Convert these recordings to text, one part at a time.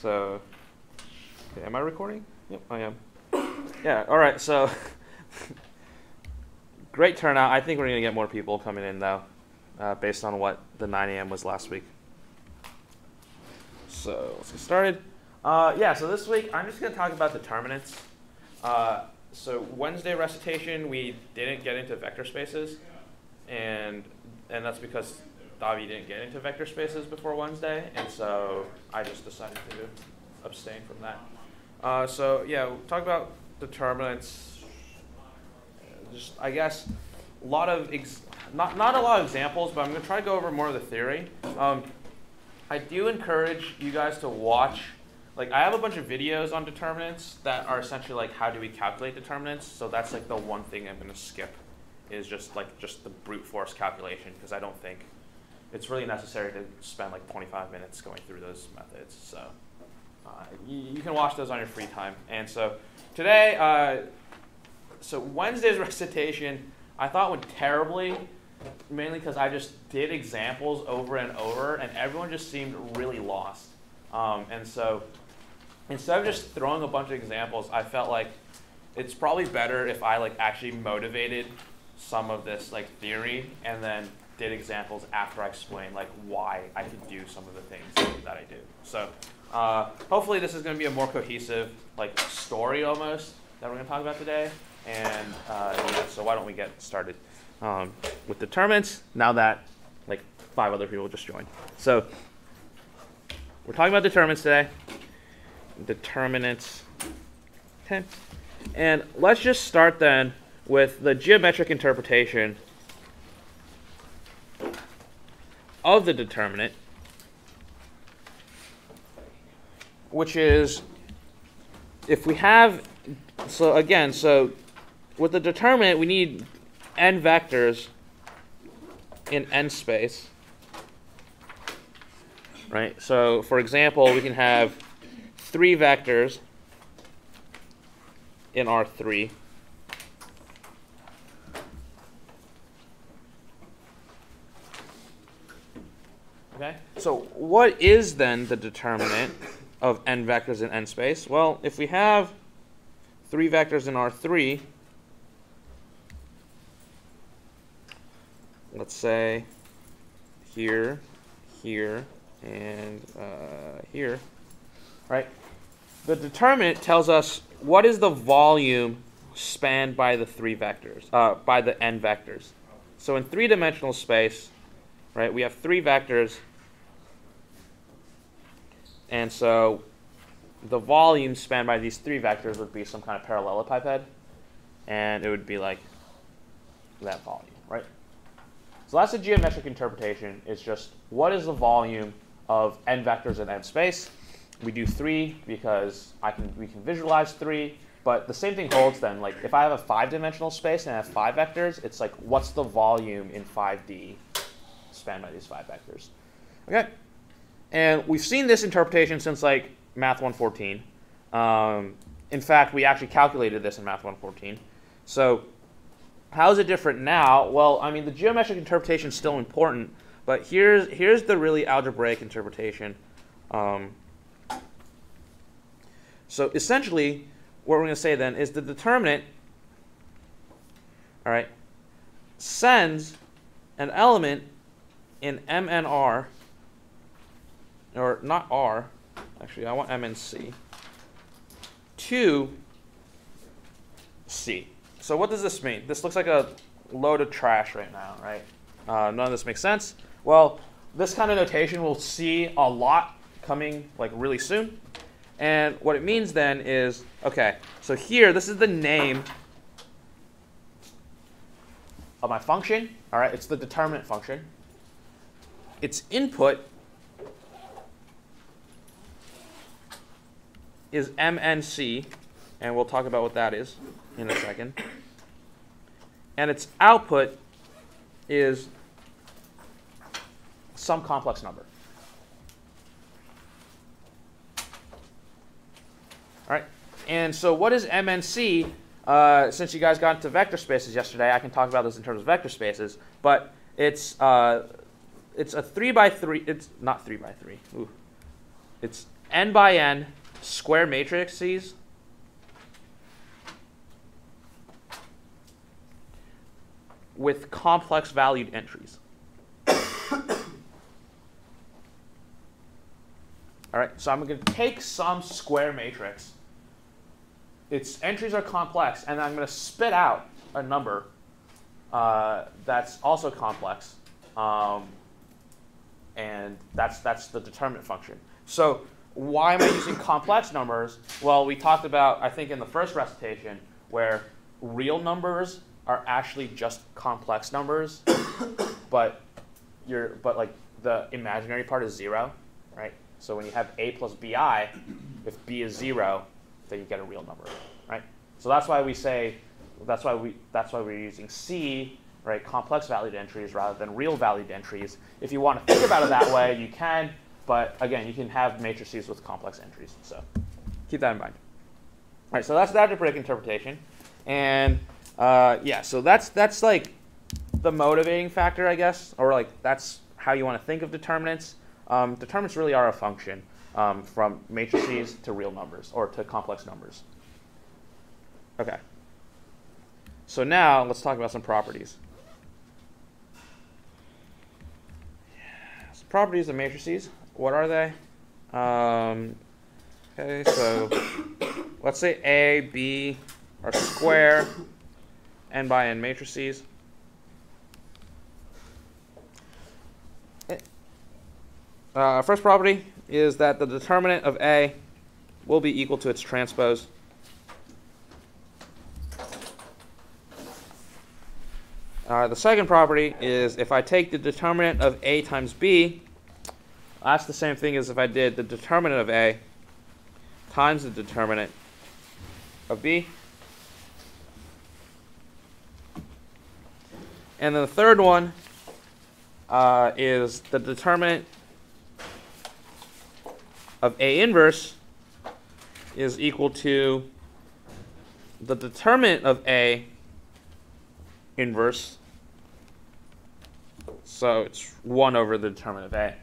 So, okay, am I recording? Yep, I am. Yeah, all right, so great turnout. I think we're going to get more people coming in, though, uh, based on what the 9 a.m. was last week. So, let's get started. Uh, yeah, so this week I'm just going to talk about determinants. Uh, so, Wednesday recitation, we didn't get into vector spaces, and, and that's because Davi didn't get into vector spaces before Wednesday, and so I just decided to abstain from that. Uh, so yeah, talk about determinants. Just I guess a lot of not not a lot of examples, but I'm gonna try to go over more of the theory. Um, I do encourage you guys to watch. Like I have a bunch of videos on determinants that are essentially like how do we calculate determinants. So that's like the one thing I'm gonna skip, is just like just the brute force calculation because I don't think it's really necessary to spend like 25 minutes going through those methods. So uh, you, you, can watch those on your free time. And so today, uh, so Wednesday's recitation, I thought went terribly, mainly because I just did examples over and over, and everyone just seemed really lost. Um, and so instead of just throwing a bunch of examples, I felt like it's probably better if I like actually motivated some of this like theory and then did examples after I explained like why I could do some of the things that I do. So uh, hopefully this is going to be a more cohesive like story almost that we're going to talk about today. And uh, yeah, so why don't we get started um, with determinants now that like five other people just joined. So we're talking about determinants today. Determinants. Okay. And let's just start then with the geometric interpretation of the determinant, which is if we have, so again, so with the determinant, we need n vectors in n space. Right? So, for example, we can have three vectors in R3. Okay. So what is then the determinant of n vectors in n space? Well, if we have three vectors in R3, let's say here, here, and uh, here, right? The determinant tells us what is the volume spanned by the three vectors, uh, by the n vectors. So in three-dimensional space, right, we have three vectors and so the volume spanned by these three vectors would be some kind of parallelepiped, and it would be like that volume, right? So that's the geometric interpretation. It's just what is the volume of n vectors in n space? We do three because I can we can visualize three, but the same thing holds then. Like if I have a five-dimensional space and I have five vectors, it's like what's the volume in 5D spanned by these five vectors? Okay. And we've seen this interpretation since like Math 114. Um, in fact, we actually calculated this in Math 114. So how is it different now? Well, I mean, the geometric interpretation is still important, but here's, here's the really algebraic interpretation. Um, so essentially, what we're going to say then is the determinant, all right, sends an element in MNR or not R, actually, I want MNC, to C. So what does this mean? This looks like a load of trash right now, right? Uh, none of this makes sense. Well, this kind of notation we'll see a lot coming like really soon. And what it means then is, okay, so here, this is the name of my function. All right, it's the determinant function. Its input is MNC, and we'll talk about what that is in a second. And its output is some complex number. All right, and so what is MNC? Uh, since you guys got into vector spaces yesterday, I can talk about this in terms of vector spaces, but it's uh, it's a three by three. It's not three by three. Ooh. It's n by n square matrices with complex valued entries. All right, so I'm going to take some square matrix. Its entries are complex, and I'm going to spit out a number uh, that's also complex. Um, and that's, that's the determinant function. So why am I using complex numbers? Well, we talked about, I think in the first recitation, where real numbers are actually just complex numbers, but you're, but like the imaginary part is zero, right? So when you have a plus bi, if b is zero, then you get a real number, right? So that's why we say, that's why we, that's why we're using c right, complex valued entries rather than real valued entries. If you want to think about it that way, you can, but again, you can have matrices with complex entries. So keep that in mind. All right, so that's the algebraic interpretation. And uh, yeah, so that's, that's like the motivating factor, I guess, or like that's how you want to think of determinants. Um, determinants really are a function um, from matrices to real numbers or to complex numbers. Okay. So now let's talk about some properties. properties of matrices. What are they? Um, okay, so let's say A, B are square n by n matrices. Uh, first property is that the determinant of A will be equal to its transpose. Uh, the second property is if I take the determinant of A times B, that's the same thing as if I did the determinant of A times the determinant of B. And then the third one uh, is the determinant of A inverse is equal to the determinant of A inverse so it's 1 over the determinant of A.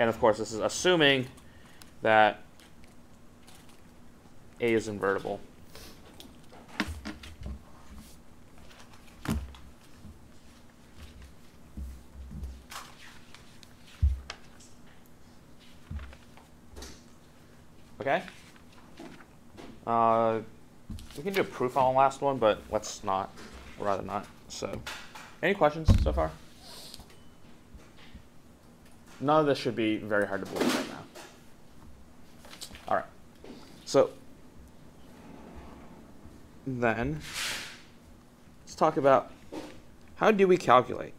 And of course, this is assuming that A is invertible. Okay? Uh, we can do a proof on the last one, but let's not. rather not. So, any questions so far? None of this should be very hard to believe right now. All right. So then let's talk about how do we calculate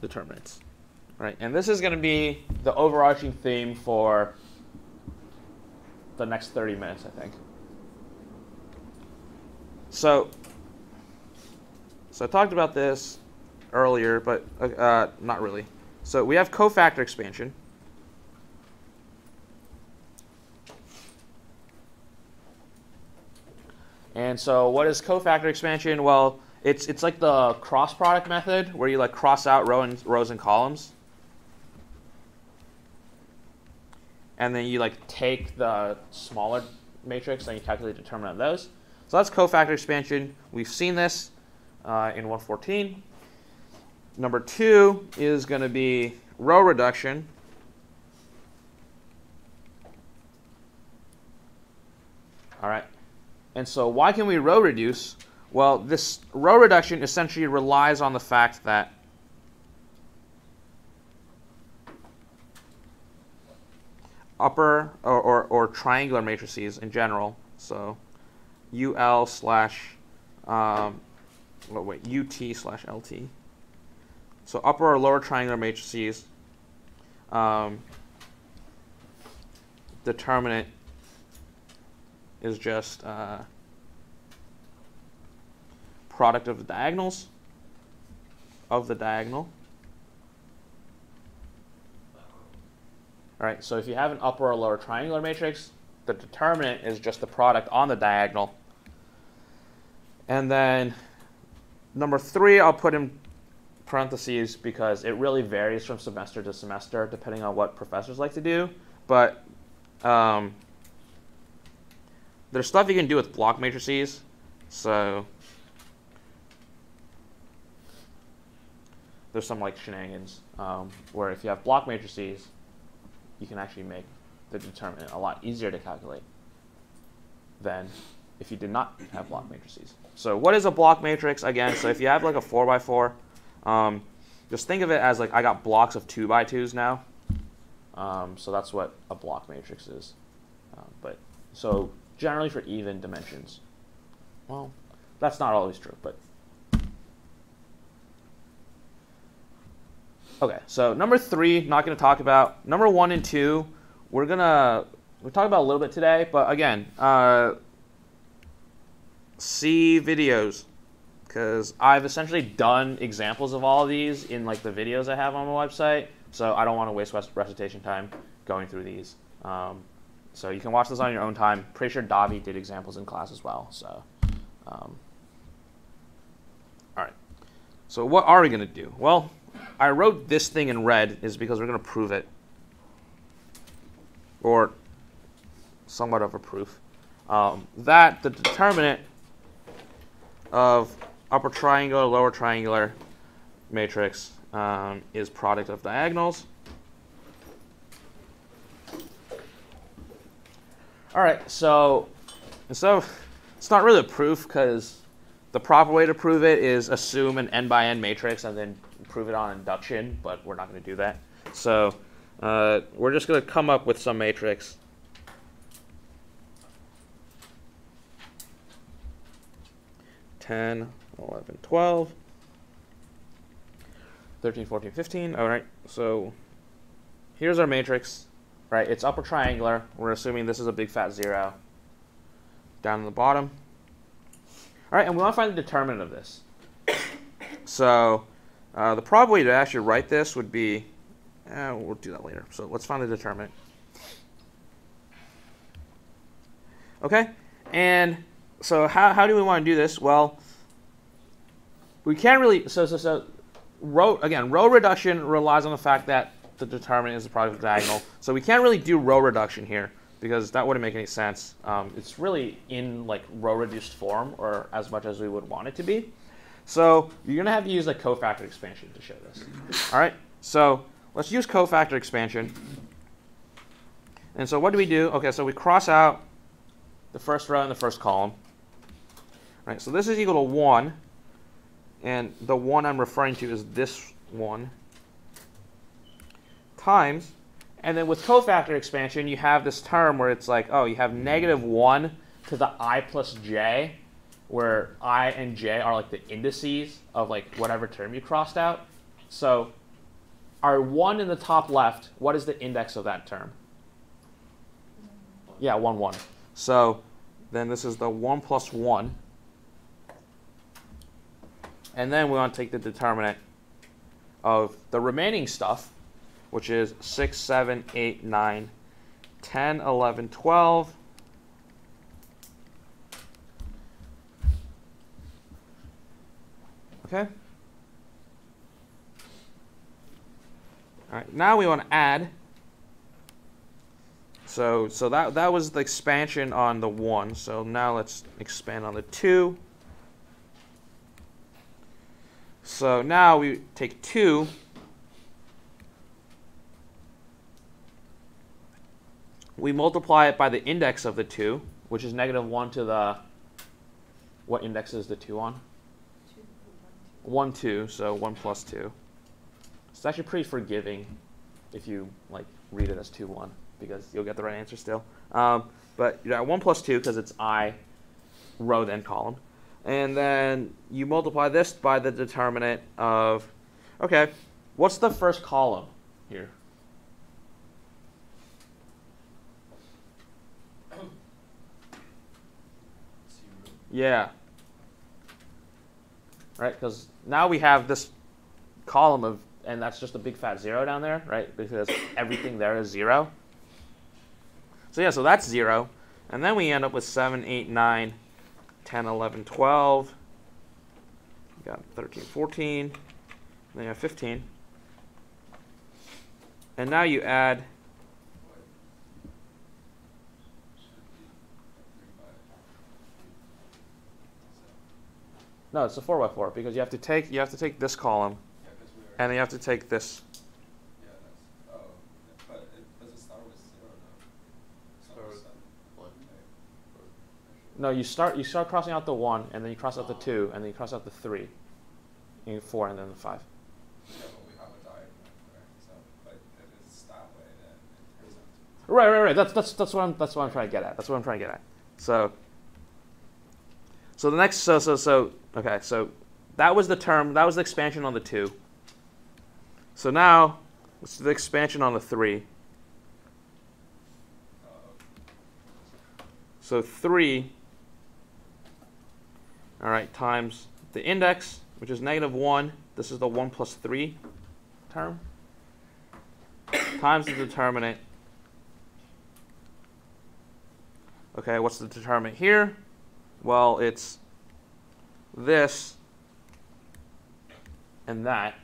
determinants, right? And this is going to be the overarching theme for the next 30 minutes, I think. So, so I talked about this earlier, but uh, not really. So we have cofactor expansion. And so what is cofactor expansion? Well, it's it's like the cross product method where you like cross out row and, rows and columns. And then you like take the smaller matrix and you calculate the determinant of those. So that's cofactor expansion. We've seen this uh, in 114. Number two is going to be row reduction. All right. And so why can we row reduce? Well, this row reduction essentially relies on the fact that upper or, or, or triangular matrices in general, so UL slash, um, wait, UT slash LT, so upper or lower triangular matrices, um, determinant is just uh, product of the diagonals of the diagonal. All right, so if you have an upper or lower triangular matrix, the determinant is just the product on the diagonal. And then number three, I'll put in parentheses because it really varies from semester to semester depending on what professors like to do. But um, there's stuff you can do with block matrices. So there's some like shenanigans um, where if you have block matrices, you can actually make the determinant a lot easier to calculate than if you did not have block matrices. So what is a block matrix? Again, so if you have like a 4 by 4 um, just think of it as like I got blocks of 2 by 2s now. Um, so that's what a block matrix is. Um, but so generally for even dimensions. Well, that's not always true, but Okay, so number three, not going to talk about. Number one and two, we're going to we'll talk about a little bit today, but again, uh, see videos because I've essentially done examples of all of these in like the videos I have on my website, so I don't want to waste recitation time going through these. Um, so you can watch this on your own time. Pretty sure Davi did examples in class as well. So, um, all right. So what are we going to do? Well, I wrote this thing in red is because we're going to prove it. Or somewhat of a proof. Um, that the determinant of upper triangular, lower triangular matrix um, is product of diagonals. All right, so, so it's not really a proof because the proper way to prove it is assume an n by n matrix and then prove it on induction, but we're not going to do that. So uh, we're just going to come up with some matrix. Ten, 11, 12, 13, 14, 15. All right, so here's our matrix. Right, it's upper triangular. We're assuming this is a big fat zero. Down in the bottom. All right, and we want to find the determinant of this. So uh, the proper way to actually write this would be, eh, we'll do that later. So let's find the determinant. Okay, and so how, how do we want to do this? Well, we can't really, so, so, so, row, again, row reduction relies on the fact that the determinant is the product of the diagonal. So we can't really do row reduction here because that wouldn't make any sense. Um, it's really in like row reduced form or as much as we would want it to be. So you're going to have to use a cofactor expansion to show this. All right, so let's use cofactor expansion. And so what do we do? Okay, so we cross out the first row and the first column. All right, so this is equal to 1. And the 1 I'm referring to is this one times. And then with cofactor expansion, you have this term where it's like, oh, you have negative 1 to the i plus j where i and j are like the indices of like whatever term you crossed out. So our 1 in the top left, what is the index of that term? Yeah, 1, 1. So then this is the 1 plus 1. And then we want to take the determinant of the remaining stuff, which is 6, 7, 8, 9, 10, 11, 12, Okay? All right, now we want to add. So, so that, that was the expansion on the 1. So now let's expand on the 2. So now we take 2. We multiply it by the index of the 2, which is negative 1 to the, what index is the 2 on? 1, 2, so 1 plus 2. It's actually pretty forgiving if you like read it as 2, 1, because you'll get the right answer still. Um, but you got 1 plus 2 because it's i, row then column. And then you multiply this by the determinant of, okay, what's the first column here? Yeah, right? Because now we have this column of, and that's just a big fat zero down there, right? Because everything there is zero. So yeah, so that's zero. And then we end up with 7, 8, 9, 10, 11, 12. We got 13, 14. then you have 15. And now you add No, it's a four by four because you have to take you have to take this column, and you have to take this. Yeah, that's, oh, but it, does it start with zero now? Start with seven. one. Okay. No, you start you start crossing out the one, and then you cross out the two, and then you cross out the three, you get four, and then the five. Yeah, but we have a diagram, right? So, but if it's that way, then it turns out to. Right, right, right. That's that's that's what I'm that's what I'm trying to get at. That's what I'm trying to get at. So. So the next so so so okay so that was the term that was the expansion on the two. So now let's do the expansion on the three. So 3, all right, times the index, which is negative 1. This is the 1 plus 3 term. times the determinant. Okay, what's the determinant here? Well, it's this and that.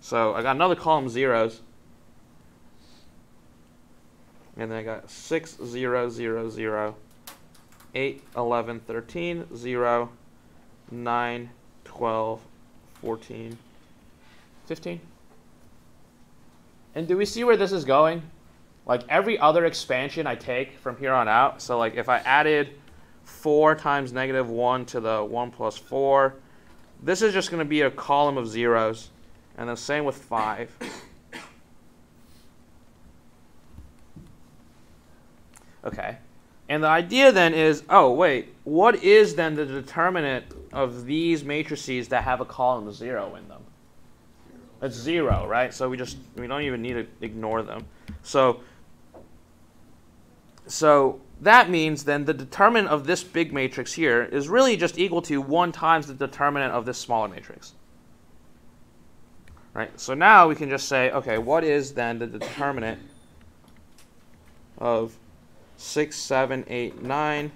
So I got another column zeros. And then I got 6, 0, 0, 0, 8, 11, 13, 0, 9, 12, 14, 15. And do we see where this is going? Like every other expansion I take from here on out, so like if I added 4 times negative 1 to the 1 plus 4, this is just going to be a column of zeros. And the same with 5. Okay. And the idea then is, oh, wait, what is then the determinant of these matrices that have a column of 0 in them? It's 0, right? So we just, we don't even need to ignore them. So, so that means then the determinant of this big matrix here is really just equal to 1 times the determinant of this smaller matrix. Right? So now we can just say, okay, what is then the determinant of 6, 7, 8, 9,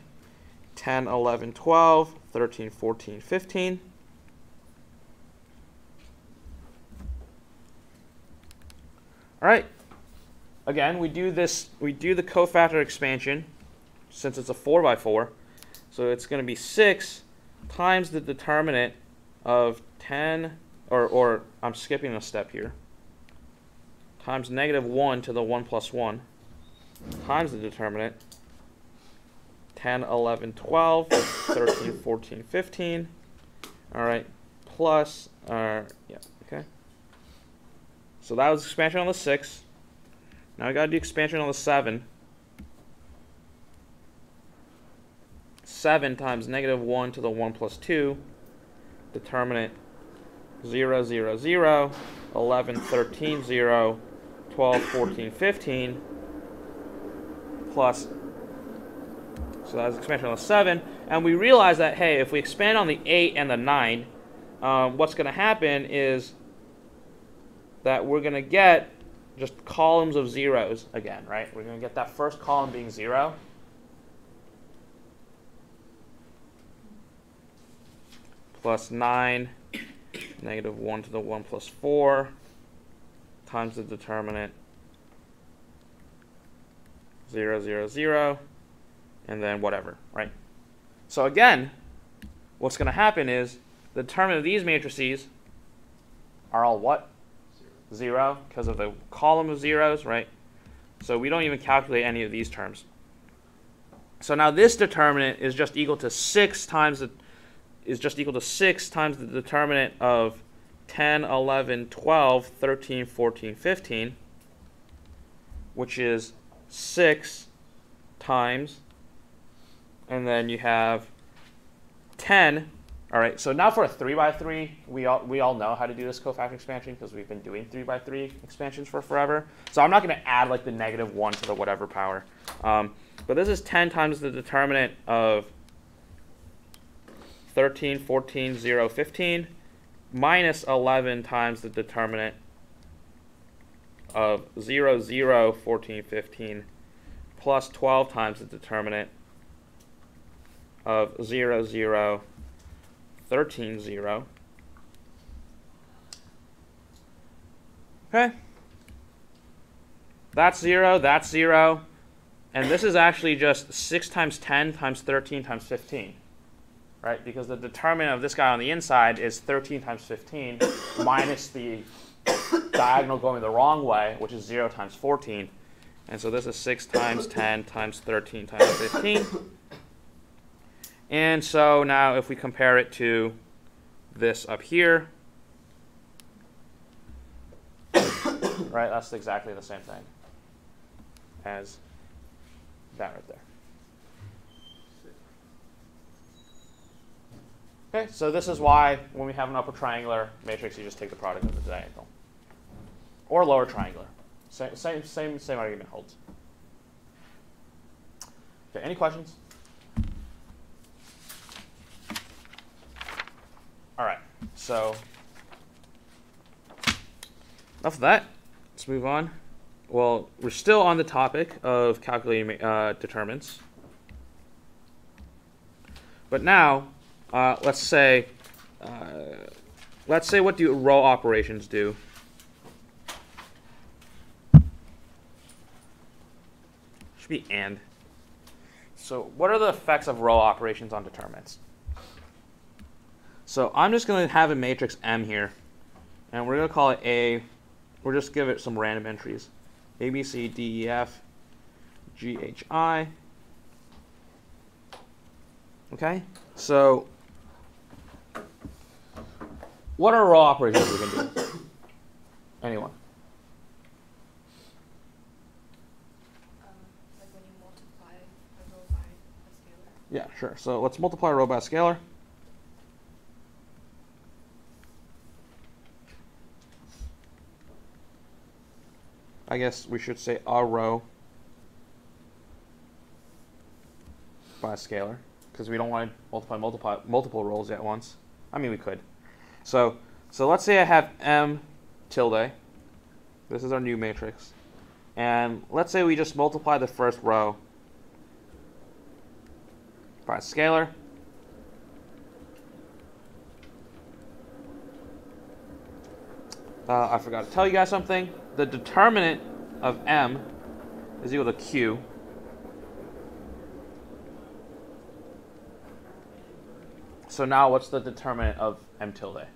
10, 11, 12, 13, 14, 15. All right. Again, we do this, we do the cofactor expansion since it's a 4 by 4. So it's going to be 6 times the determinant of 10, or, or I'm skipping a step here, times negative 1 to the 1 plus 1 times the determinant 10, 11, 12, 13, 14, 15. All right, plus, uh, yeah, okay. So that was expansion on the 6. Now I got to do expansion on the 7. 7 times negative 1 to the 1 plus 2. Determinant 0, 0, 0, 11, 13, 0, 12, 14, 15 plus, so that's expansion on the 7. And we realize that, hey, if we expand on the 8 and the 9, um, what's going to happen is that we're going to get just columns of zeros again, right? We're going to get that first column being 0. Plus 9, negative 1 to the 1 plus 4, times the determinant 0, 0, 0, and then whatever, right? So again, what's going to happen is the determinant of these matrices are all what? Zero, because of the column of zeros, right? So we don't even calculate any of these terms. So now this determinant is just equal to 6 times the is just equal to 6 times the determinant of 10, 11, 12, 13, 14, 15, which is 6 times, and then you have 10. All right, so now for a 3 by 3 we all, we all know how to do this cofactor expansion because we've been doing 3 by 3 expansions for forever. So I'm not going to add like the negative 1 to the whatever power. Um, but this is 10 times the determinant of 13, 14, 0, 15, minus 11 times the determinant of 0, 0, 14, 15, plus 12 times the determinant of 0, 0, 13, 0, Okay. That's 0, that's 0. And this is actually just 6 times 10 times 13 times 15. Right? Because the determinant of this guy on the inside is 13 times 15 minus the diagonal going the wrong way, which is 0 times 14. And so this is 6 times 10 times 13 times 15. And so now if we compare it to this up here, right, that's exactly the same thing as that right there. Okay, so this is why when we have an upper triangular matrix, you just take the product of the diagonal. Or lower triangular. Same, same, same, same argument holds. Okay, any questions? All right, so enough of that. Let's move on. Well, we're still on the topic of calculating uh, determinants. But now, uh, let's say, uh, let's say what do row operations do? Should be and. So what are the effects of row operations on determinants? So I'm just going to have a matrix M here, and we're going to call it A. We'll just give it some random entries. A, B, C, D, E, F, G, H, I. Okay, so what are row operations we can do? Anyone? Um, like when you multiply a row by a scalar. Yeah, sure. So let's multiply row by scalar. I guess we should say a row by scalar because we don't want to multiply multiply multiple rows at once. I mean, we could. So so let's say I have m tilde. This is our new matrix. And let's say we just multiply the first row by scalar. Uh, I forgot to tell you guys something. The determinant of m is equal to q. So now what's the determinant of m tilde?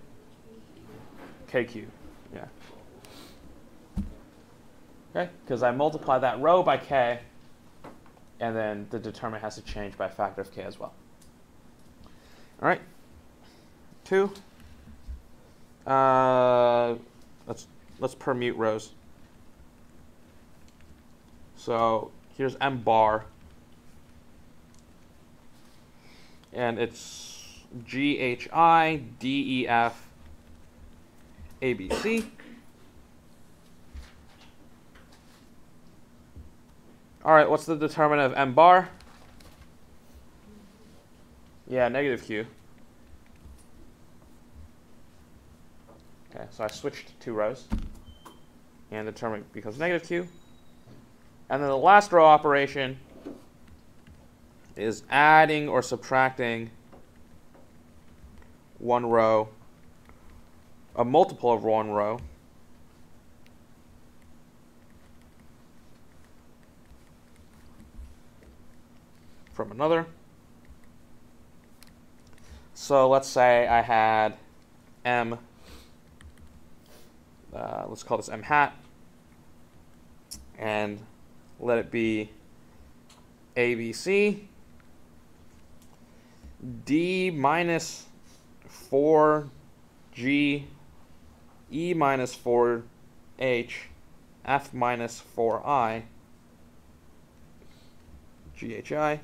kq. Yeah. Okay, because I multiply that row by k, and then the determinant has to change by a factor of k as well. All right. Two. Uh, let's let's permute rows. So here's m bar, and it's g h i d e f a b c. All right, what's the determinant of m bar? Yeah, negative q. Okay, so I switched two rows. And the determinant becomes negative q. And then the last row operation is adding or subtracting one row, a multiple of one row. From another. So let's say I had m, uh, let's call this m hat, and let it be ABC, D minus 4G, E minus 4H, F minus 4I, GHI.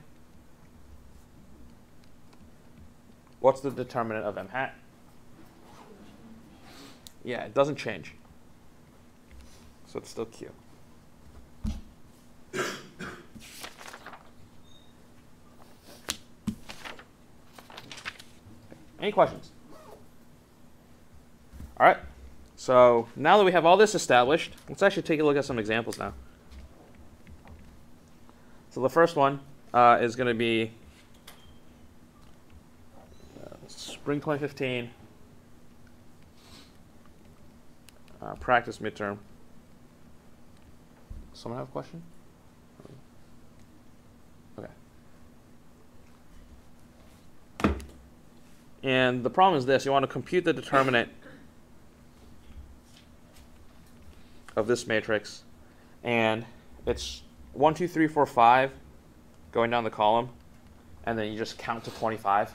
What's the determinant of m hat? Yeah, it doesn't change. So it's still q. Any questions? All right. So now that we have all this established, let's actually take a look at some examples now. So the first one uh, is going to be uh, spring 2015. Uh, practice midterm. Someone have a question? Okay. And the problem is this you want to compute the determinant of this matrix, and it's 1, 2, 3, 4, 5 going down the column, and then you just count to 25.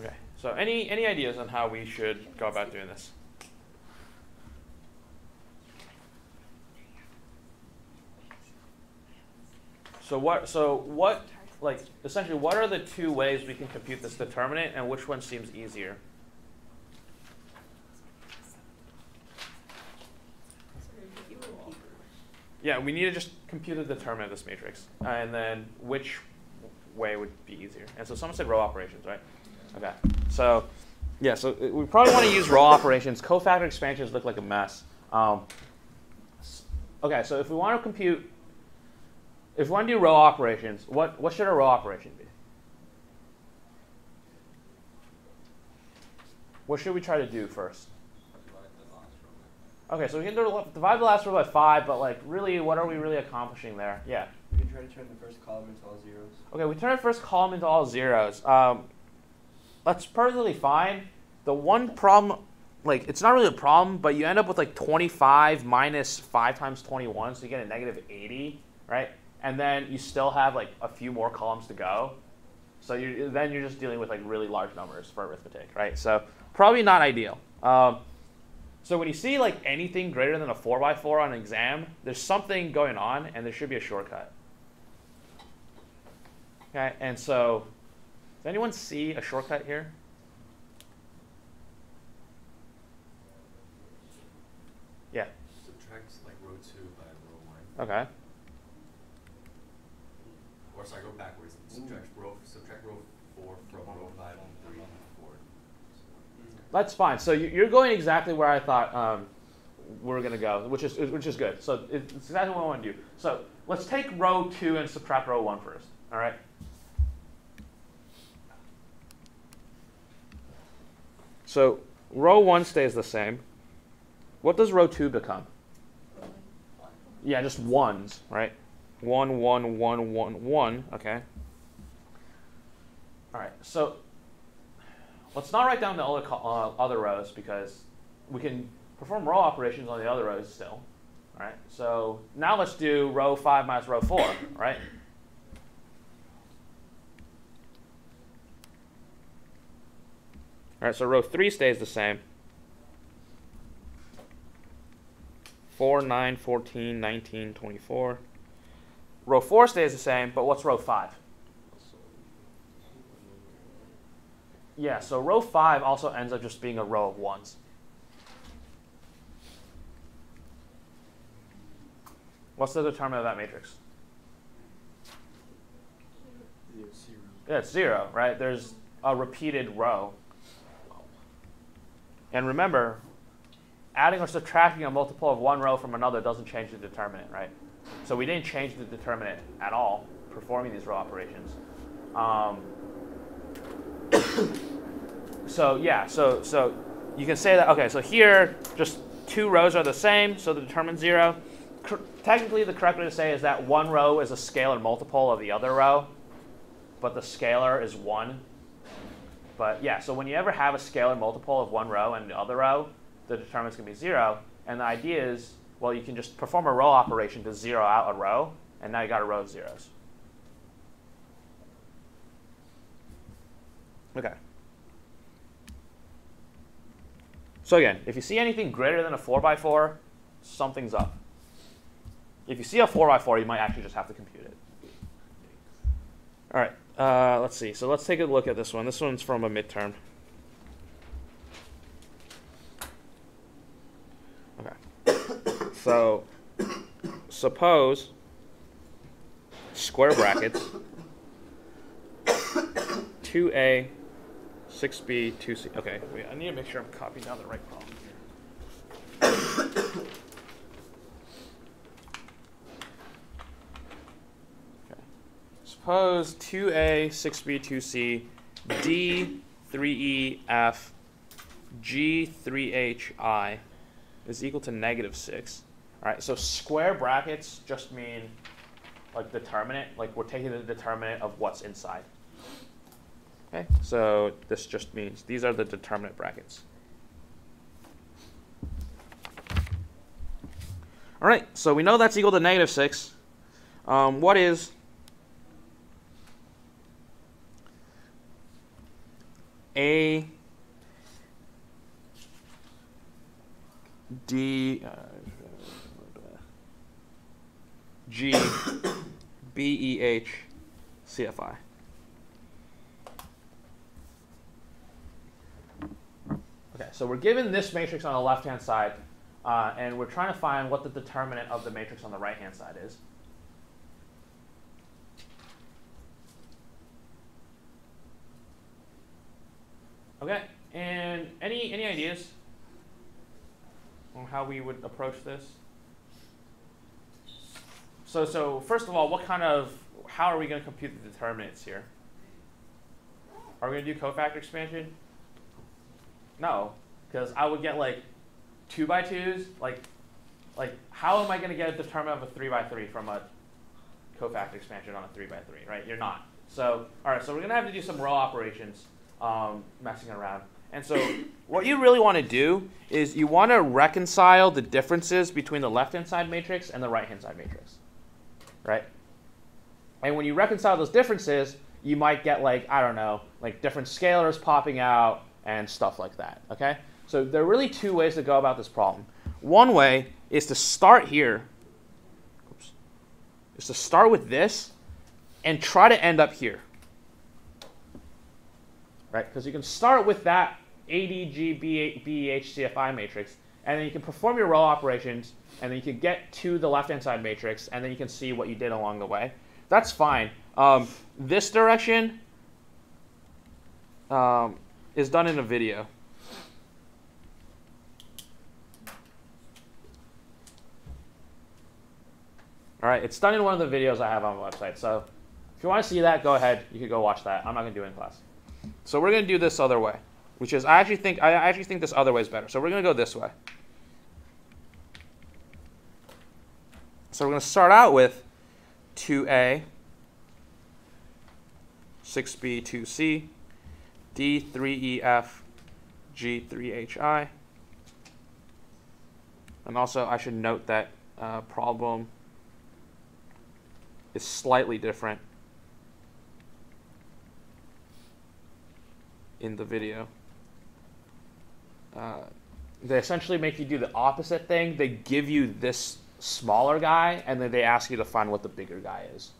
Okay. So any any ideas on how we should go about doing this? So what so what like essentially what are the two ways we can compute this determinant and which one seems easier? Yeah, we need to just compute the determinant of this matrix. And then which way would be easier? And so someone said row operations, right? Okay. So, yeah, so uh, we probably want to use row operations. Cofactor expansions look like a mess. Um, okay, so if we want to compute, if we want to do row operations, what, what should a row operation be? What should we try to do first? Divide the last row by Okay, so we can divide the last row by 5, but like really, what are we really accomplishing there? Yeah. We can try to turn the first column into all zeros. Okay, we turn the first column into all zeros. Um, that's perfectly fine. The one problem, like, it's not really a problem, but you end up with like 25 minus 5 times 21, so you get a negative 80, right? And then you still have like a few more columns to go. So you then you're just dealing with like really large numbers for arithmetic, right? So probably not ideal. Um, so when you see like anything greater than a 4 by 4 on an exam, there's something going on, and there should be a shortcut. Okay, and so, anyone see a shortcut here? Yeah. Subtract like row two by row one. Okay. Or sorry, go backwards. Subtract row subtract row four from row five and three and four. That's fine. So you- you're going exactly where I thought um, we are going to go, which is which is good. So it's exactly what I want to do. So let's take row two and subtract row one first. All right. So row one stays the same. What does row two become? Yeah, just ones, right? One, one, one, one, one. Okay. All right. So let's not write down the other, uh, other rows because we can perform row operations on the other rows still. All right. So now let's do row five minus row four, right? All right. So row three stays the same. 4, 9, 14, 19, 24. Row 4 stays the same, but what's row 5? Yeah, so row 5 also ends up just being a row of ones. What's the determinant of that matrix? Zero. Yeah, it's 0, right? There's a repeated row. And remember, adding or subtracting a multiple of one row from another doesn't change the determinant, right? So we didn't change the determinant at all performing these row operations. Um, so yeah, so so you can say that okay. So here, just two rows are the same, so the determinant zero. Technically, the correct way to say is that one row is a scalar multiple of the other row, but the scalar is one. But yeah, so when you ever have a scalar multiple of one row and the other row, the determinant's going to be zero. And the idea is, well, you can just perform a row operation to zero out a row, and now you got a row of zeros. Okay. So again, if you see anything greater than a 4 by 4, something's up. If you see a 4 by 4, you might actually just have to compute it. All right, uh, let's see. So let's take a look at this one. This one's from a midterm. Okay. so suppose square brackets two A, six B, two C. Okay, wait, I need to make sure I'm copying down the right problem here. Suppose two A, six B, two C, D, three E, F, G, three H, I is equal to negative six. All right, so square brackets just mean like determinant, like we're taking the determinant of what's inside. Okay, so this just means these are the determinant brackets. All right, so we know that's equal to negative 6. Um, what is A D uh, G B E H C F I. Okay, so we're given this matrix on the left-hand side, uh, and we're trying to find what the determinant of the matrix on the right-hand side is. Okay, and any any ideas on how we would approach this? So so first of all, what kind of how are we going to compute the determinants here? Are we going to do cofactor expansion? No, because I would get like two by twos. Like, like how am I going to get a determinant of a three by three from a cofactor expansion on a three by three? Right? You're not. So all right. So we're going to have to do some row operations, um, messing around. And so what you really want to do is you want to reconcile the differences between the left-hand side matrix and the right-hand side matrix, right? And when you reconcile those differences, you might get like I don't know, like different scalars popping out and stuff like that. Okay? So there are really two ways to go about this problem. One way is to start here. Oops, is to start with this and try to end up here. Right? Because you can start with that ADG BEH matrix, and then you can perform your row operations, and then you can get to the left-hand side matrix, and then you can see what you did along the way. That's fine. Um, this direction um, is done in a video. All right, it's done in one of the videos I have on my website. So if you want to see that, go ahead. You can go watch that. I'm not going to do it in class. So we're going to do this other way, which is I actually think I actually think this other way is better. So we're going to go this way. So we're going to start out with 2A, 6B, 2C, D, 3EF, G, 3HI. And also, I should note that uh, problem is slightly different in the video. Uh, they essentially make you do the opposite thing. They give you this smaller guy, and then they ask you to find what the bigger guy is.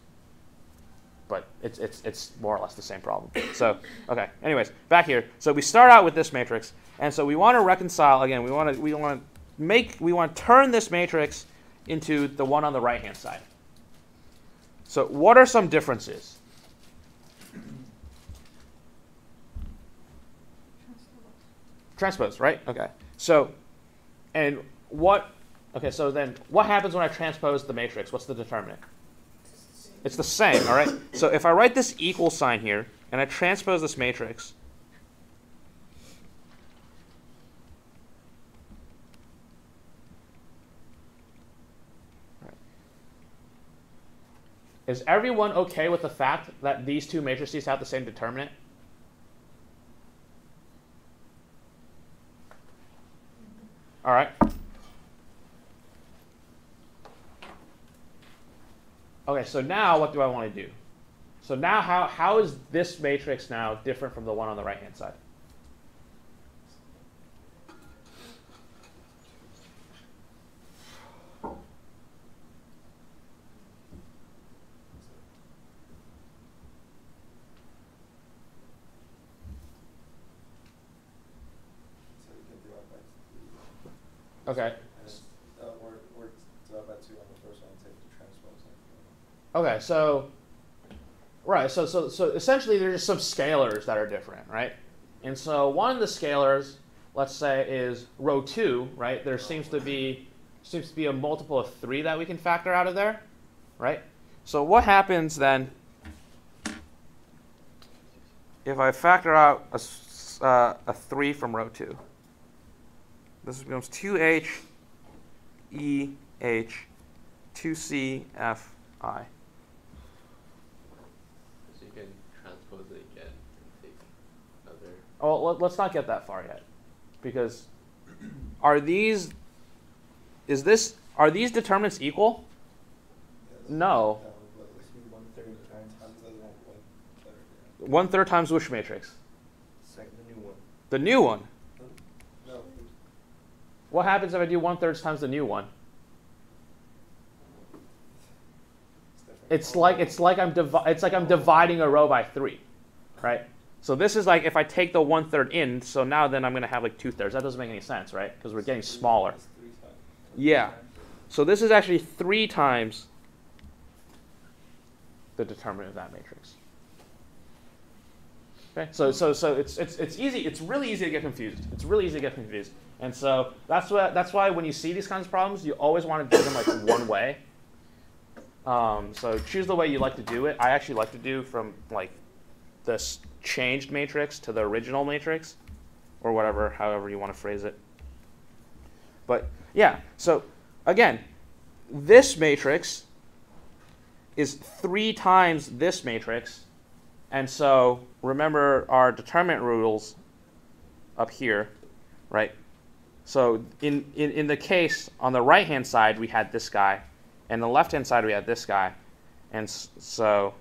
But it's, it's, it's more or less the same problem. So, okay, anyways, back here. So we start out with this matrix, and so we want to reconcile, again, we want to, we want to make, we want to turn this matrix into the one on the right-hand side. So what are some differences? Transpose, right? Okay. So, and what, okay, so then what happens when I transpose the matrix? What's the determinant? It's the same, all right? So if I write this equal sign here and I transpose this matrix, Is everyone okay with the fact that these two matrices have the same determinant? All right. Okay, so now what do I want to do? So now how, how is this matrix now different from the one on the right-hand side? So you can divide by two. Okay. And, uh, we're, we're divide by two on the first one, take the transpose. and- Okay, so Right. So so so essentially, there's just some scalars that are different, right? And so one of the scalars, let's say, is row two, right? There seems to be seems to be a multiple of three that we can factor out of there, right? So what happens then if I factor out a, uh, a three from row two? This becomes two h e h two c f i. So you can transpose it again and take other. Oh, let, let's not get that far yet, because are these? Is this? Are these determinants equal? No. One third times Times the one third, yeah. One third times which matrix? second the new one. The new one. No, What happens if I do one third times the new one? It's like it's like I'm divi- it's like I'm dividing a row by three, right? So this is like if I take the one third in, so now then I'm gonna have like two thirds. That doesn't make any sense, right? Because we're getting smaller. It's three times. Yeah. So this is actually three times the determinant of that matrix. Okay, so so so it's it's it's easy. It's really easy to get confused. It's really easy to get confused, and so that's why that's why when you see these kinds of problems, you always want to do them like one way. Um, so choose the way you like to do it. I actually like to do from like this changed matrix to the original matrix, or whatever, however you want to phrase it. But yeah, so again, this matrix is three times this matrix. And so remember our determinant rules up here, right? So in, in, in the case on the right hand side, we had this guy, and the left hand side, we had this guy. And so,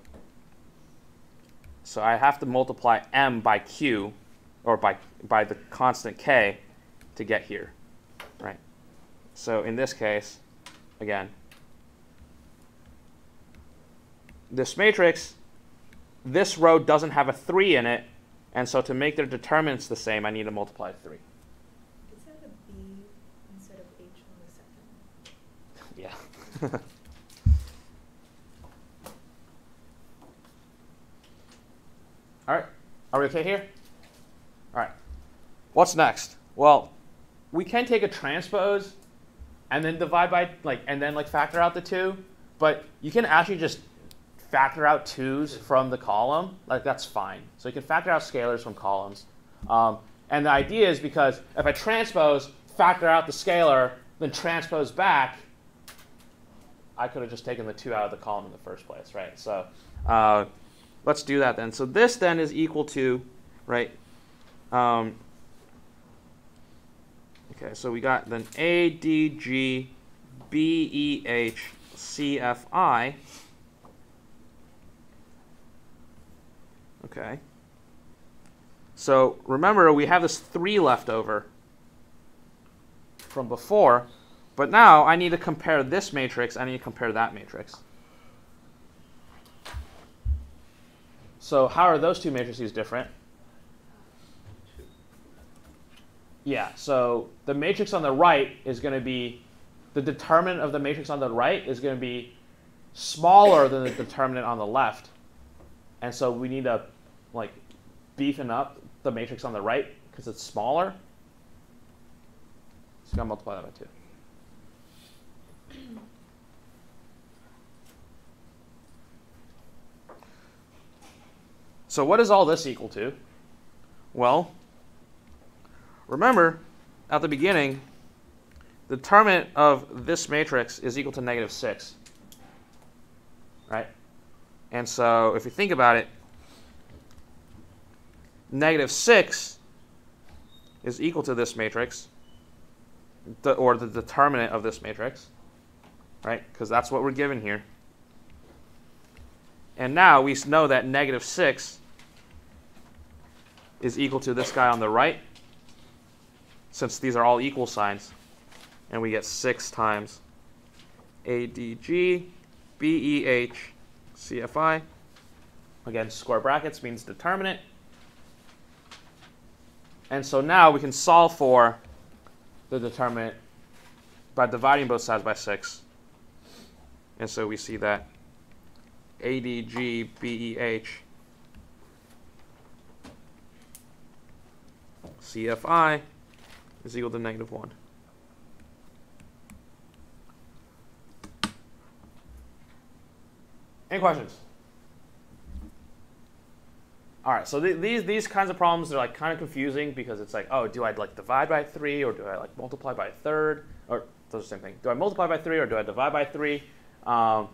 so I have to multiply m by q, or by, by the constant k, to get here, right? So in this case, again, this matrix, this row doesn't have a 3 in it, and so to make their determinants the same, I need to multiply 3. Is that a B instead of H on the second? Yeah. All right. Are we okay here? All right. What's next? Well, we can take a transpose and then divide by like and then like factor out the 2, but you can actually just factor out 2s from the column. Like that's fine. So you can factor out scalars from columns. Um, and the idea is because if I transpose, factor out the scalar, then transpose back, I could have just taken the two out of the column in the first place, right? So uh, let's do that then. So this then is equal to, right? Um, okay, so we got then A, D, G, B, E, H, C, F, I. Okay. So remember, we have this 3 left over from before. But now I need to compare this matrix, I need to compare that matrix. So how are those two matrices different? Yeah, so the matrix on the right is going to be, the determinant of the matrix on the right is going to be smaller than the determinant on the left. And so we need to like beefing up the matrix on the right because it's smaller. So you gotta multiply that by two. So what is all this equal to? Well, remember at the beginning, the determinant of this matrix is equal to negative 6. Right? And so if you think about it, negative 6 is equal to this matrix, or the determinant of this matrix, right? Because that's what we're given here. And now we know that negative 6 is equal to this guy on the right, since these are all equal signs. And we get 6 times ADG, BEH, CFI. Again, square brackets means determinant. And so now we can solve for the determinant by dividing both sides by 6. And so we see that ADGBEH CFI is equal to negative 1. Any questions? All right, so th- these these kinds of problems are like kind of confusing because it's like, oh, do I like divide by three or do I like multiply by a third or those are the same thing? Do I multiply by three or do I divide by three? Um,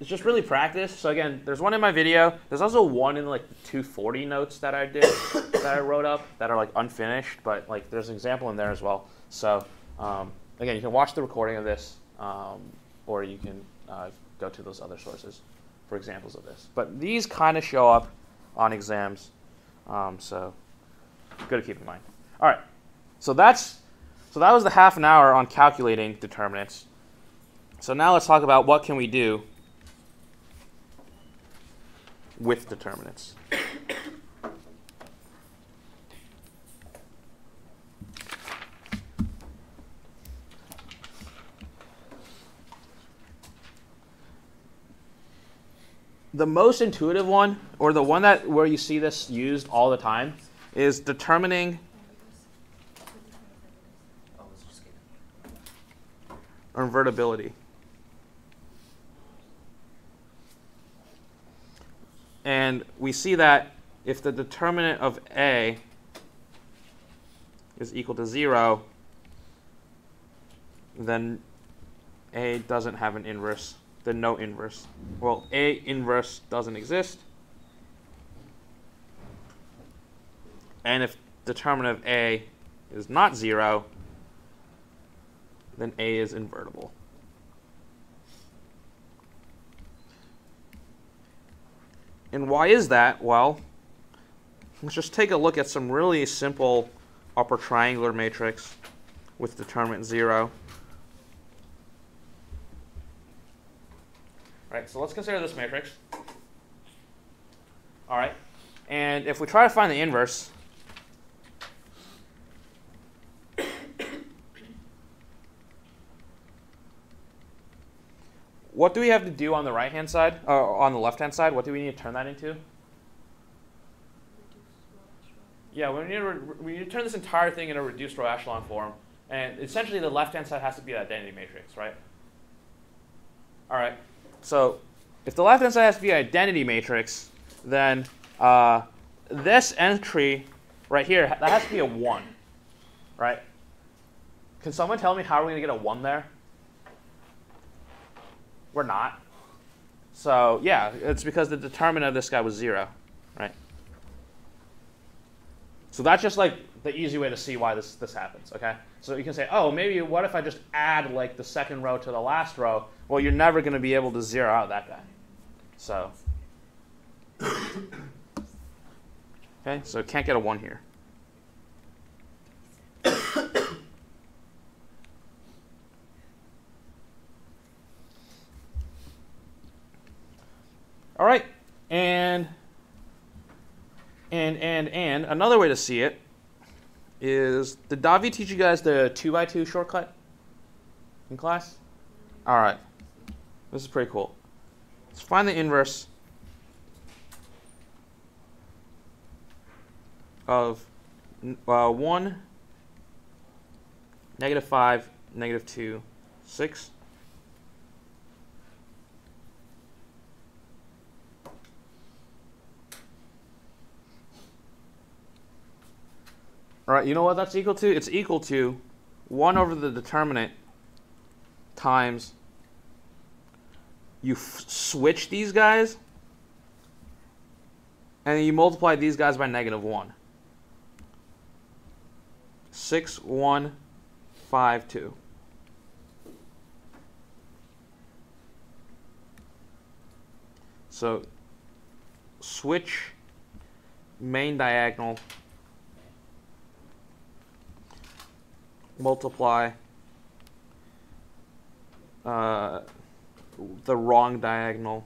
it's just really practice. So again, there's one in my video. There's also one in like the 240 notes that I did that I wrote up that are like unfinished, but like there's an example in there as well. So um, again, you can watch the recording of this, um, or you can uh, go to those other sources for examples of this. But these kind of show up on exams, um, so good to keep in mind. All right, so that's so that was the half an hour on calculating determinants. So now let's talk about what can we do with determinants. the most intuitive one, or the one that where you see this used all the time, is determining invertibility. And we see that if the determinant of A is equal to 0, then A doesn't have an inverse, then no inverse. Well, A inverse doesn't exist. And if determinant of A is not 0, then A is invertible. And why is that? Well, let's just take a look at some really simple upper triangular matrix with determinant 0. All right, so let's consider this matrix. All right, and if we try to find the inverse, what do we have to do on the right hand side, or on the left hand side? What do we need to turn that into? Yeah, we need, to we need to turn this entire thing into a reduced row echelon form. And essentially, the left hand side has to be an identity matrix, right? All right. So if the left hand side has to be an identity matrix, then uh, this entry right here, that has to be a 1, right? Can someone tell me how are we going to get a 1 there? We're not. So yeah, it's because the determinant of this guy was 0, right? So that's just like the easy way to see why this, this happens, okay? So you can say, oh, maybe what if I just add like the second row to the last row? Well, you're never going to be able to zero out that guy. So, okay, so can't get a 1 here. All right, and and and and another way to see it is did Davi teach you guys the two by two shortcut in class? All right, this is pretty cool. Let's find the inverse of uh, one, negative five, negative two, six. All right, you know what that's equal to? It's equal to 1 over the determinant times you switch these guys and you multiply these guys by negative 1. 6, 1, 5, 2. So switch main diagonal multiply uh, the wrong diagonal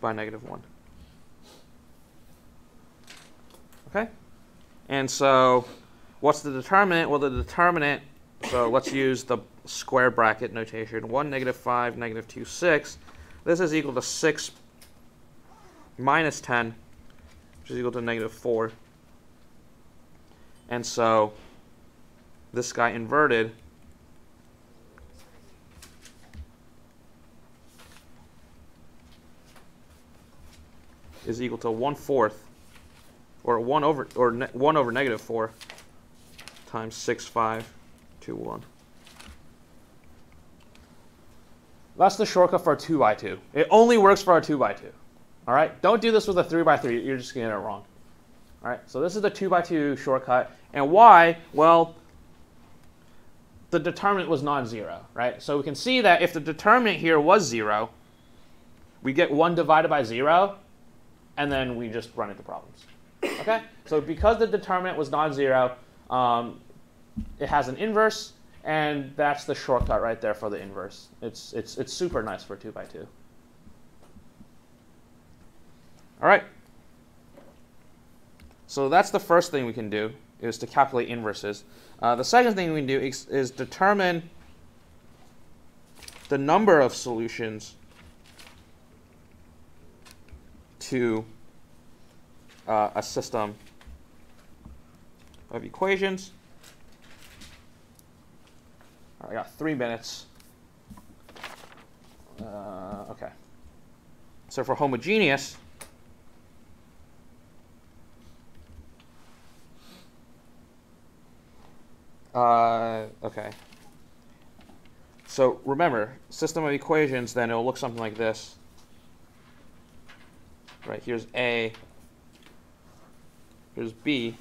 by negative 1. Okay? And so what's the determinant? Well, the determinant, so let's use the square bracket notation. 1, negative 5, negative 2, 6. This is equal to 6 minus 10, which is equal to negative 4. And so this guy inverted is equal to 1 fourth, or 1 over, or ne 1 over negative 4 times 6, 5, 2, 1. That's the shortcut for a 2 by 2. It only works for a 2 by 2. All right? Don't do this with a 3 by 3. You're just going to get it wrong. All right? So this is the 2 by 2 shortcut. And why? Well, the determinant was non-zero, right? So we can see that if the determinant here was 0, we get 1 divided by 0, and then we just run into problems. Okay? So because the determinant was non-zero, um, it has an inverse, and that's the shortcut right there for the inverse. It's, it's, it's super nice for 2 by 2. All right. So that's the first thing we can do, is to calculate inverses. Uh, the second thing we can do is, is determine the number of solutions to uh, a system of equations. I got three minutes. Uh, okay. So for homogeneous, uh, okay. So remember, system of equations, then it'll look something like this. Right, here's A, here's B.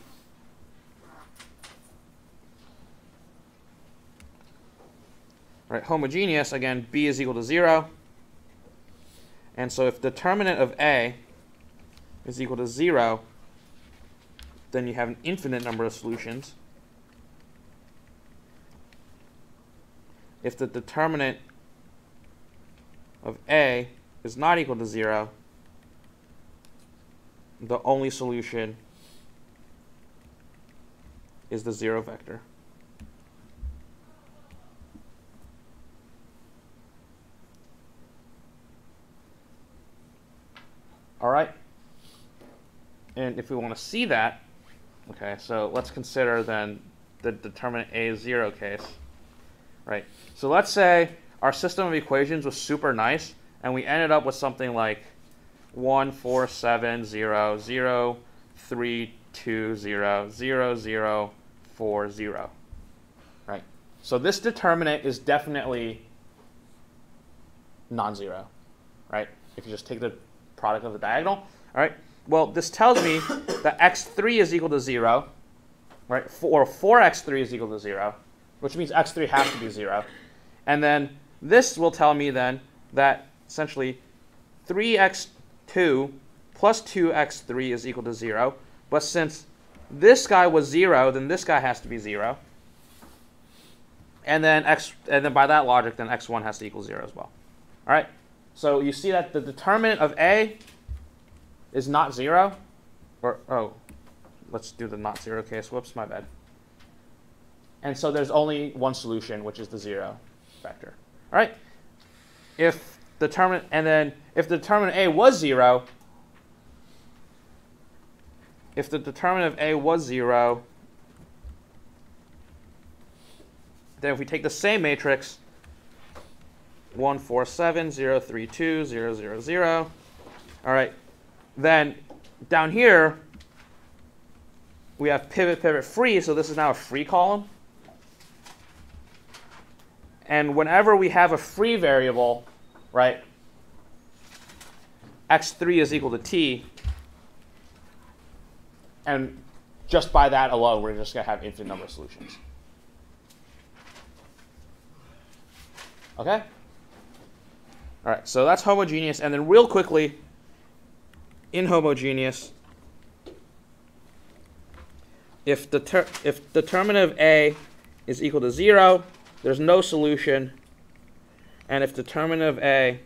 Right, homogeneous, again, B is equal to 0. And so if determinant of A is equal to 0, then you have an infinite number of solutions. If the determinant of A is not equal to 0, the only solution is the 0 vector. All right. And if we want to see that, okay, so let's consider then the determinant A is 0 case. Right. So let's say our system of equations was super nice, and we ended up with something like 1, 4, 7, 0, 0, 3, 2, 0, 0, 0, 4, 0. Right? So this determinant is definitely non-zero. Right? If you just take the product of the diagonal. All right? Well, this tells me that x3 is equal to 0, right? Or 4x3 is equal to 0, which means x3 has to be 0. And then this will tell me then that essentially 3x2 plus 2x3 is equal to 0. But since this guy was 0, then this guy has to be 0. And then x and then by that logic, then x1 has to equal 0 as well. All right? So you see that the determinant of A is not 0. Or, oh, let's do the not 0 case. Whoops, my bad. And so there's only one solution, which is the 0 vector. All right? If the determinant, and then if the determinant A was 0, if the determinant of A was 0, then if we take the same matrix, 1, 4, 7, 0, 3, 2, 0, 0, 0, all right, then down here, we have pivot, pivot, free, so this is now a free column. And whenever we have a free variable, right, x3 is equal to t, and just by that alone, we're just going to have infinite number of solutions. Okay? All right, so that's homogeneous. And then real quickly, inhomogeneous, if, the if determinant of A is equal to 0, there's no solution. And if determinant of A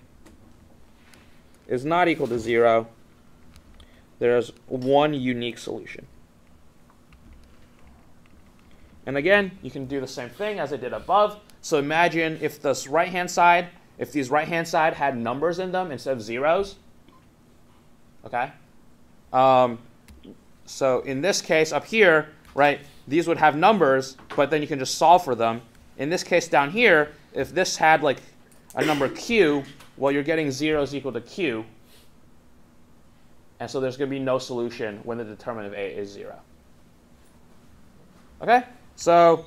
is not equal to 0, there's one unique solution. And again, you can do the same thing as I did above. So imagine if this right hand side, if these right hand side had numbers in them instead of zeros. Okay. Um, so in this case up here, right, these would have numbers, but then you can just solve for them. In this case down here, if this had like a number q, well, you're getting zeros equal to q. And so there's going to be no solution when the determinant of a is zero. Okay? So,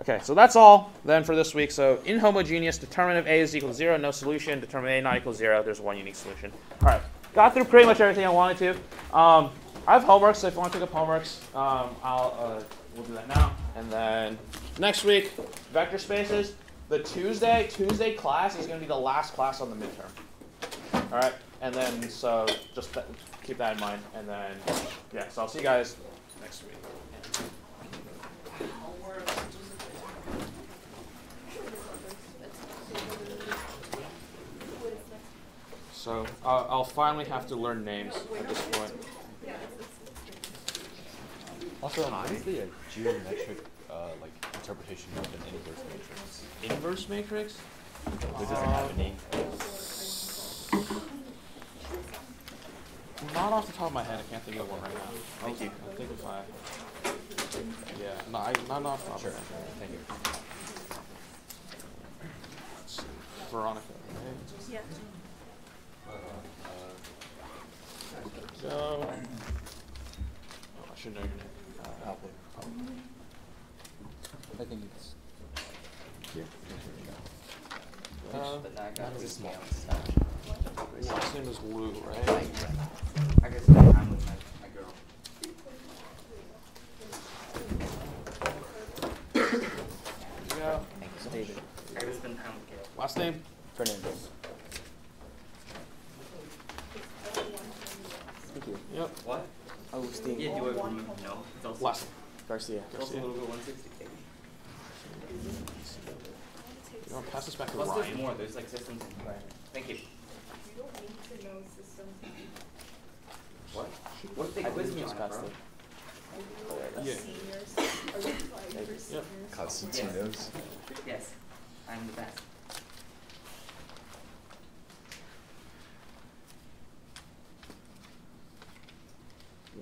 okay, so that's all then for this week. So inhomogeneous, determinant of a is equal to zero, no solution. Determinant of a not equal to zero, there's one unique solution. All right, got through pretty much everything I wanted to. Um, I have homework, so if you want to pick up homeworks, um, I'll uh, we'll do that now. And then next week, vector spaces. The Tuesday Tuesday class is going to be the last class on the midterm. All right, and then so just th- keep that in mind. And then yeah, so I'll see you guys next week. So uh, I'll finally have to learn names at this point. Also, what is the geometric uh, like interpretation of an inverse matrix? Inverse matrix. It doesn't have any. Not off the top of my head, I can't think of one right now. Thank you. I think if I. Yeah, no, I, not off the top Sure. of my head. Thank you. Let's see. Veronica, right? Yeah. Go. Oh, I should know your name. Uh, Apple. I think it's. Here. Uh, But now I got It's this small. now. last name is Lou, Like, right? I guess spend time with my, my girl. Yeah. Thanks, David. I gotta spend time with Gail. Last name? Fernandez. Thank you. Yep. What? Agustin Yeah, do I remember? No. Last name. Garcia. it's also a little bit 160. You want to pass this back to Plus there's Ryan? more. There's like systems and Thank you. You don't need to know systems. What? What if they I quiz me on it, bro? Are you Yeah. seniors? Are you applying Yep. seniors? Constantinos. Yes. I'm the best.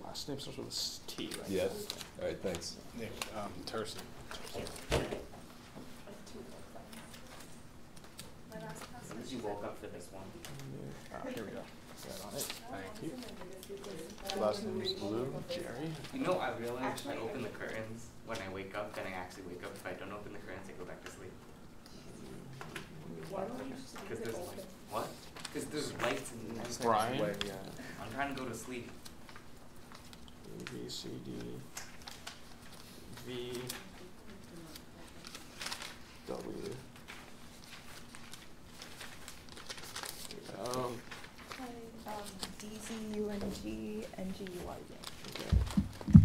Last name starts with a s- T, right? Yes. All right. Thanks. Nick, um, Turson. Like two exams. My last class As soon was as you woke up for this one. Ah, here we go. Got on it. Thank you. Last name is Blue. Jerry. You know, I realized if I open the curtains when I wake up, then I actually wake up. If I don't open the curtains, I go back to sleep. Why don't you just Because leave it there's open? what? Because there's lights in the Brian. Yeah. I'm trying to go to sleep. A, B, C, D, V, W. Um, um, D Z U N G N G U I A. okay.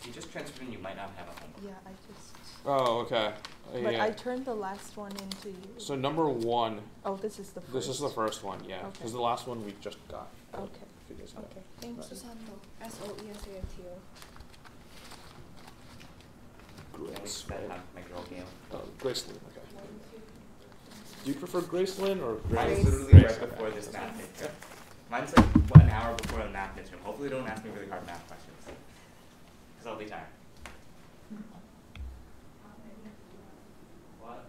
If you just transferred in, you might not have a home. Yeah, I just, Oh, okay. But I turned the last one into you. So number one, Oh, this is the first. this is the first one, yeah, because Okay. the last one we just got. Okay, If you okay, thank you. Susanto. S O E S A N T O. Then we Grace, spent right? time with my girl Gail. Oh, Gracelyn, okay. Do you prefer Gracelyn or Mine Grace? is literally Grace, right before this math midterm. Mine's like what, an hour before the math midterm. Hopefully, don't ask me really hard math questions. Because I'll be tired. What?